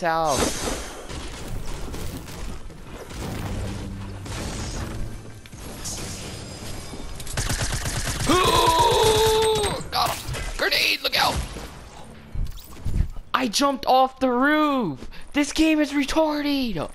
house. Got him! Grenade, look out! I jumped off the roof! This game is retarded!